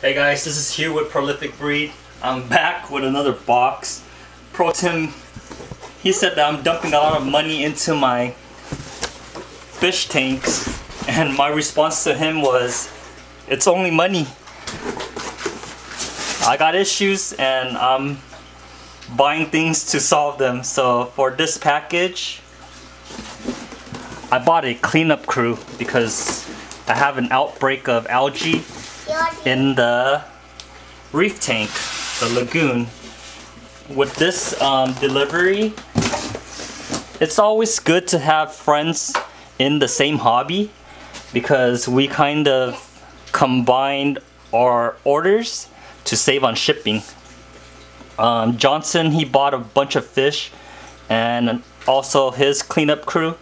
Hey guys, this is Hugh with Prolific Breed. I'm back with another box. Pro Tim, he said that I'm dumping a lot of money into my fish tanks and my response to him was, it's only money. I got issues and I'm buying things to solve them. So for this package, I bought a cleanup crew because I have an outbreak of algae in the reef tank, the lagoon. With this um, delivery, it's always good to have friends in the same hobby because we kind of combined our orders to save on shipping. Um, Johnson, he bought a bunch of fish and also his cleanup crew.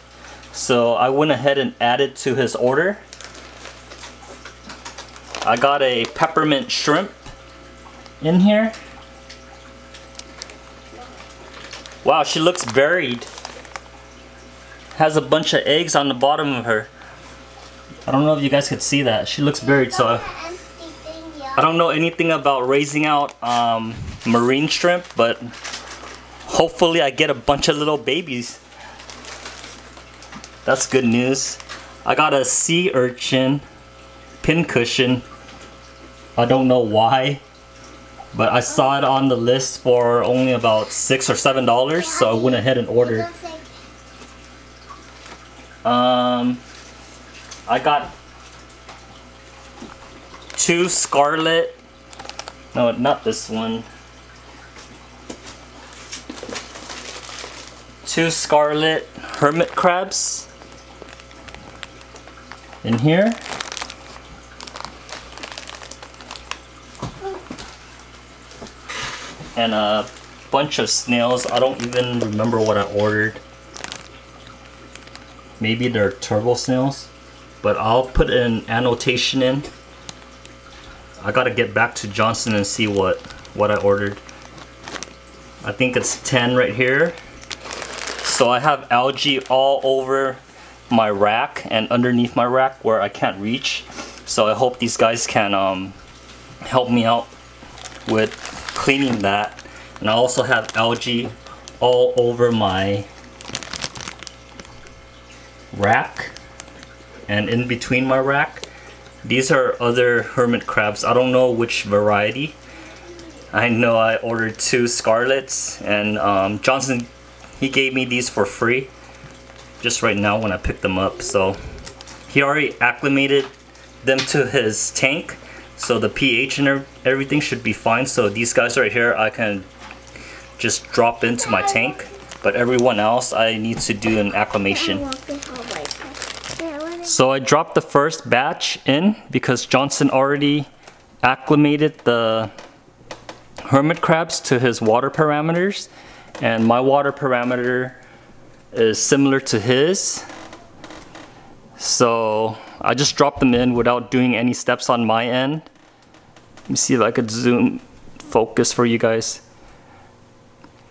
So I went ahead and added to his order. I got a peppermint shrimp in here. Wow, she looks berried. Has a bunch of eggs on the bottom of her. I don't know if you guys could see that. She looks berried, so I, I don't know anything about raising out um, marine shrimp, but hopefully I get a bunch of little babies. That's good news. I got a sea urchin pincushion. I don't know why, but I saw it on the list for only about six or seven dollars, so I went ahead and ordered. Um, I got two scarlet. No, not this one. Two scarlet hermit crabs in here. And a bunch of snails. I don't even remember what I ordered. Maybe they're turbo snails. But I'll put an annotation in. I gotta get back to Johnson and see what, what I ordered. I think it's 10 right here. So I have algae all over my rack and underneath my rack where I can't reach. So I hope these guys can um, help me out with cleaning that. And I also have algae all over my rack and in between my rack. These are other hermit crabs. I don't know which variety. I know I ordered two scarlets and um, Johnson, he gave me these for free just right now when I picked them up. So he already acclimated them to his tank. So the pH and everything should be fine. So these guys right here, I can just drop into my tank. But everyone else, I need to do an acclimation. So I dropped the first batch in because Johnson already acclimated the hermit crabs to his water parameters. And my water parameter is similar to his. So I just dropped them in without doing any steps on my end. Let me see if I could zoom focus for you guys.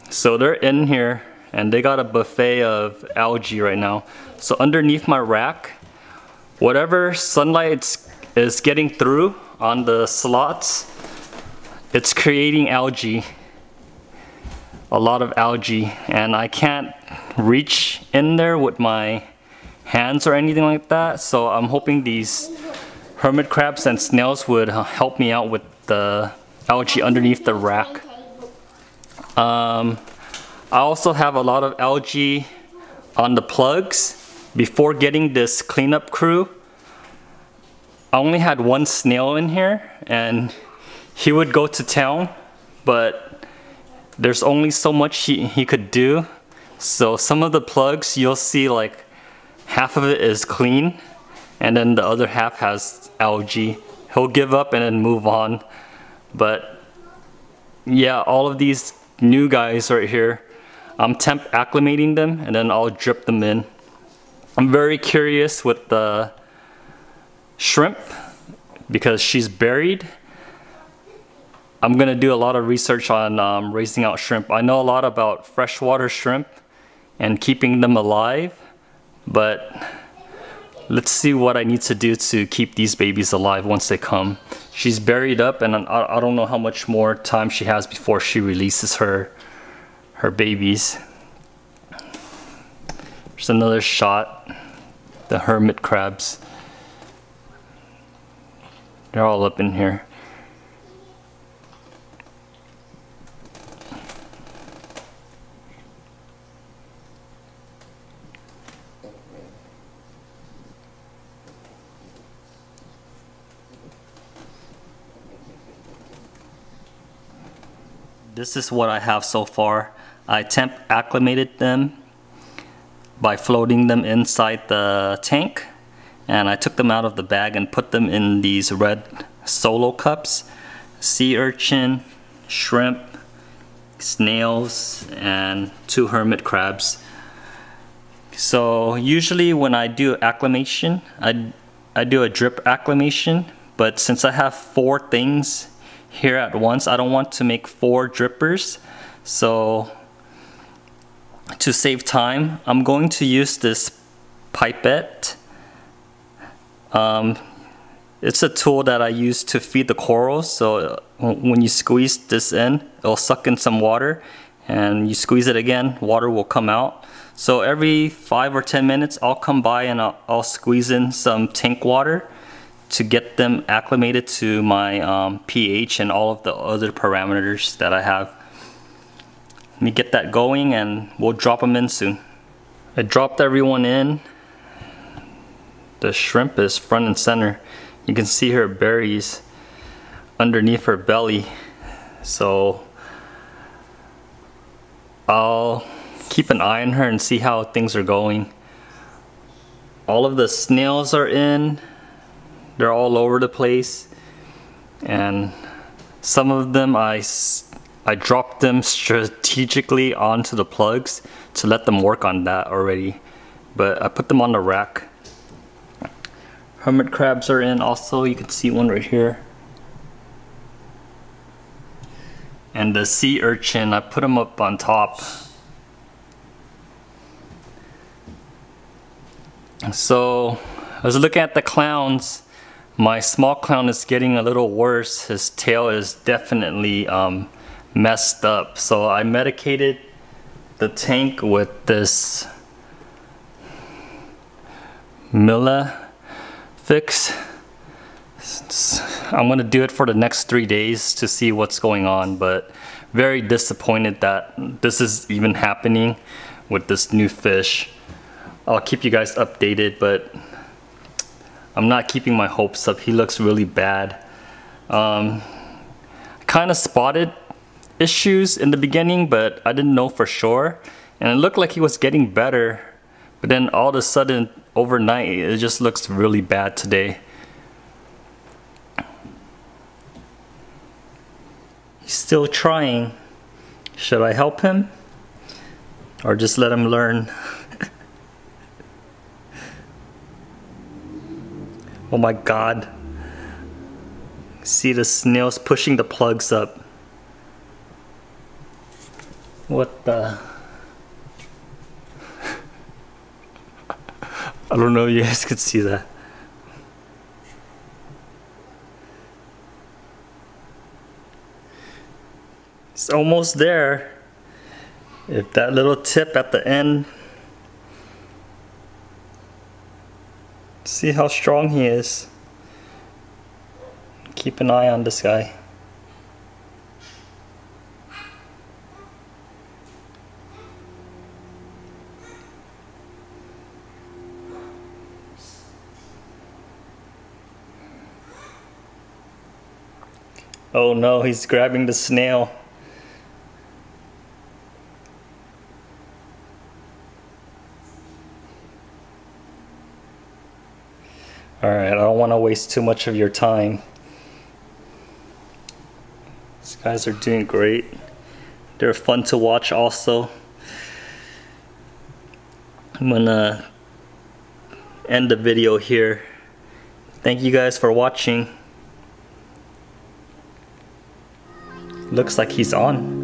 So they're in here and they got a buffet of algae right now. So underneath my rack, whatever sunlight is getting through on the slots, it's creating algae a lot of algae and I can't reach in there with my hands or anything like that so I'm hoping these hermit crabs and snails would help me out with the algae underneath the rack. Um, I also have a lot of algae on the plugs. Before getting this cleanup crew, I only had one snail in here and he would go to town but there's only so much he, he could do. So some of the plugs you'll see like half of it is clean and then the other half has algae. He'll give up and then move on. But yeah, all of these new guys right here, I'm temp acclimating them and then I'll drip them in. I'm very curious with the shrimp because she's berried I'm gonna do a lot of research on um, raising out shrimp. I know a lot about freshwater shrimp and keeping them alive, but let's see what I need to do to keep these babies alive once they come. she's berried up and I, don't know how much more time she has before she releases her her babies. There's another shot, the hermit crabs. They're all up in here. This is what I have so far. I temp acclimated them by floating them inside the tank and I took them out of the bag and put them in these red solo cups. Sea urchin, shrimp, snails, and two hermit crabs. So usually when I do acclimation, I, I do a drip acclimation, but since I have four things here at once. I don't want to make four drippers. So to save time, I'm going to use this pipette. Um, it's a tool that I use to feed the corals. So when you squeeze this in, it'll suck in some water and you squeeze it again, water will come out. So every five or 10 minutes, I'll come by and I'll, I'll squeeze in some tank water to get them acclimated to my um, pH and all of the other parameters that I have. Let me get that going and we'll drop them in soon. I dropped everyone in. The shrimp is front and center. You can see her berries underneath her belly. So I'll keep an eye on her and see how things are going. All of the snails are in. They're all over the place. And some of them I, I dropped them strategically onto the plugs to let them work on that already. But I put them on the rack. Hermit crabs are in also, you can see one right here. And the sea urchin, I put them up on top. So I was looking at the clowns my small clown is getting a little worse. His tail is definitely um, messed up. So I medicated the tank with this Mila fix. I'm gonna do it for the next three days to see what's going on, but very disappointed that this is even happening with this new fish. I'll keep you guys updated, but I'm not keeping my hopes up. He looks really bad. Um, kind of spotted issues in the beginning, but I didn't know for sure. And it looked like he was getting better. But then all of a sudden, overnight, it just looks really bad today. He's still trying. Should I help him? Or just let him learn? Oh my god. See the snails pushing the plugs up. What the? I don't know if you guys could see that. It's almost there. If that little tip at the end See how strong he is. Keep an eye on this guy. Oh no, he's grabbing the snail. Alright, I don't want to waste too much of your time. These guys are doing great. They're fun to watch also. I'm gonna end the video here. Thank you guys for watching. Looks like he's on.